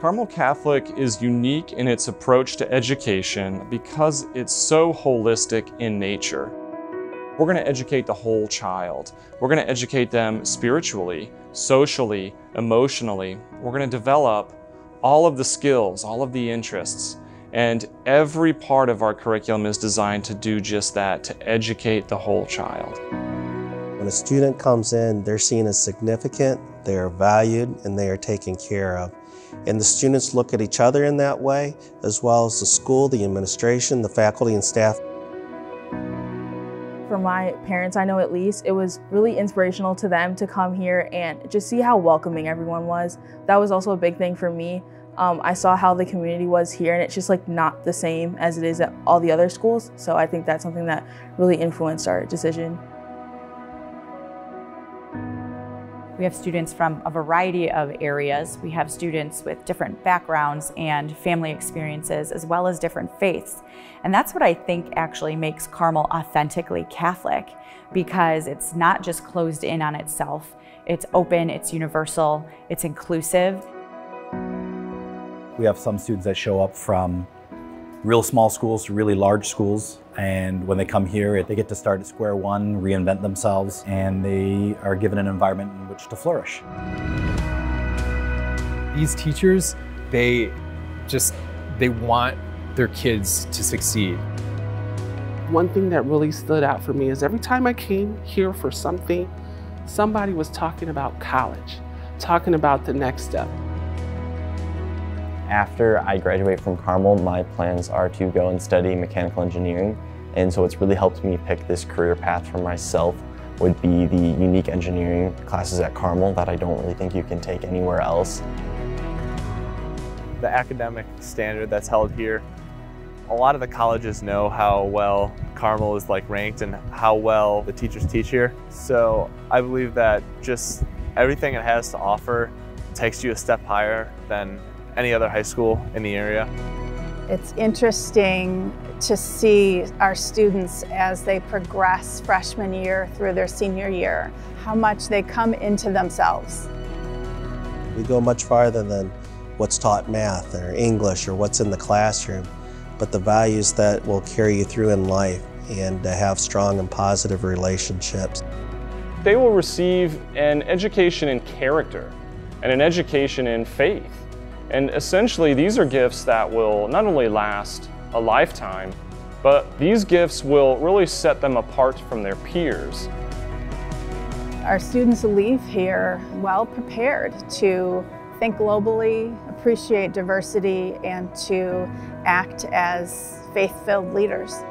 Carmel Catholic is unique in its approach to education because it's so holistic in nature. We're going to educate the whole child. We're going to educate them spiritually, socially, emotionally. We're going to develop all of the skills, all of the interests, and every part of our curriculum is designed to do just that, to educate the whole child. When a student comes in, they're seen as significant, they are valued, and they are taken care of. And the students look at each other in that way, as well as the school, the administration, the faculty and staff. For my parents, I know at least, it was really inspirational to them to come here and just see how welcoming everyone was. That was also a big thing for me. Um, I saw how the community was here and it's just like not the same as it is at all the other schools. So I think that's something that really influenced our decision. We have students from a variety of areas. We have students with different backgrounds and family experiences, as well as different faiths. And that's what I think actually makes Carmel authentically Catholic, because it's not just closed in on itself. It's open, it's universal, it's inclusive. We have some students that show up from real small schools to really large schools. And when they come here, they get to start at square one, reinvent themselves, and they are given an environment in which to flourish. These teachers, they just, they want their kids to succeed. One thing that really stood out for me is every time I came here for something, somebody was talking about college, talking about the next step. After I graduate from Carmel, my plans are to go and study mechanical engineering. And so it's really helped me pick this career path for myself would be the unique engineering classes at Carmel that I don't really think you can take anywhere else. The academic standard that's held here, a lot of the colleges know how well Carmel is like ranked and how well the teachers teach here. So I believe that just everything it has to offer takes you a step higher than any other high school in the area. It's interesting to see our students as they progress freshman year through their senior year, how much they come into themselves. We go much farther than what's taught math or English or what's in the classroom, but the values that will carry you through in life and to have strong and positive relationships. They will receive an education in character and an education in faith. And essentially, these are gifts that will not only last a lifetime, but these gifts will really set them apart from their peers. Our students leave here well prepared to think globally, appreciate diversity, and to act as faith-filled leaders.